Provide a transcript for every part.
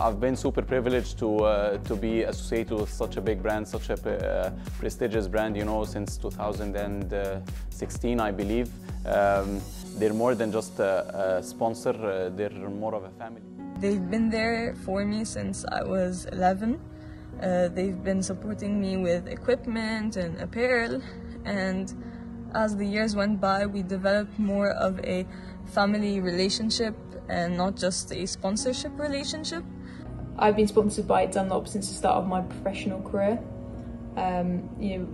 I've been super privileged to uh, to be associated with such a big brand, such a uh, prestigious brand, you know, since 2016, I believe. Um, they're more than just a, a sponsor, uh, they're more of a family. They've been there for me since I was 11. Uh, they've been supporting me with equipment and apparel, and as the years went by, we developed more of a family relationship and not just a sponsorship relationship. I've been sponsored by Dunlop since the start of my professional career. Um, you know,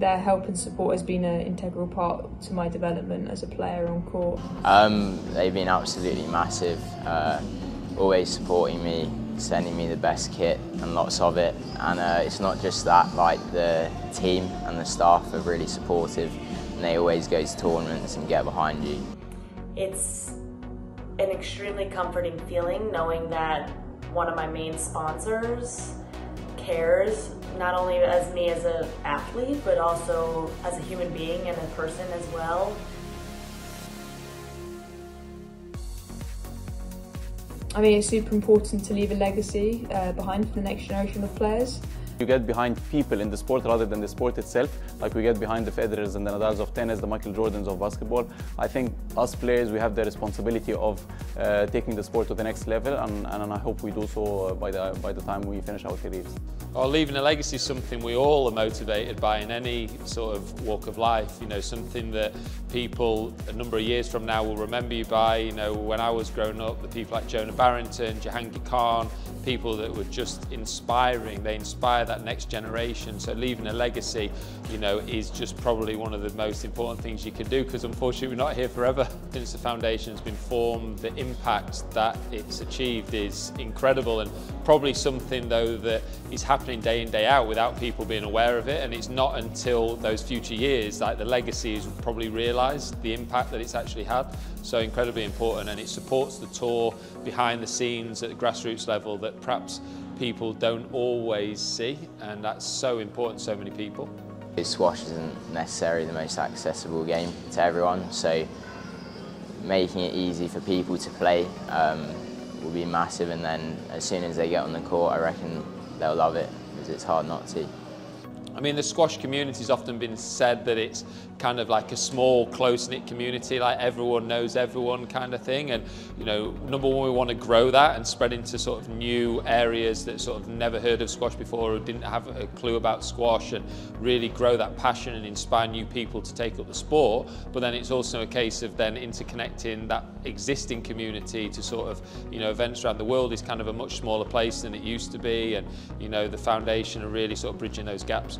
their help and support has been an integral part to my development as a player on court. Um, they've been absolutely massive, uh, always supporting me, sending me the best kit and lots of it. And uh, it's not just that, like the team and the staff are really supportive and they always go to tournaments and get behind you. It's an extremely comforting feeling knowing that one of my main sponsors cares not only as me as an athlete but also as a human being and a person as well. I mean, it's super important to leave a legacy uh, behind for the next generation of players. You get behind people in the sport rather than the sport itself, like we get behind the Federers and the Nadals of tennis, the Michael Jordans of basketball. I think us players, we have the responsibility of uh, taking the sport to the next level, and, and I hope we do so by the, by the time we finish our careers. Leaving a legacy is something we all are motivated by in any sort of walk of life. You know, something that people a number of years from now will remember you by. You know, when I was growing up, the people like Jonah Barrington, Jahangir Khan, people that were just inspiring. They inspire next generation. So leaving a legacy, you know, is just probably one of the most important things you can do because unfortunately we're not here forever. Since the foundation has been formed, the impact that it's achieved is incredible and probably something though that is happening day in, day out without people being aware of it. And it's not until those future years that the legacy is probably realised, the impact that it's actually had. So incredibly important and it supports the tour behind the scenes at the grassroots level that perhaps people don't always see and that's so important to so many people. Squash isn't necessarily the most accessible game to everyone so making it easy for people to play um, will be massive and then as soon as they get on the court I reckon they'll love it because it's hard not to. I mean, the squash community has often been said that it's kind of like a small, close-knit community, like everyone knows everyone kind of thing. And, you know, number one, we want to grow that and spread into sort of new areas that sort of never heard of squash before or didn't have a clue about squash and really grow that passion and inspire new people to take up the sport. But then it's also a case of then interconnecting that existing community to sort of, you know, events around the world is kind of a much smaller place than it used to be. And, you know, the foundation are really sort of bridging those gaps.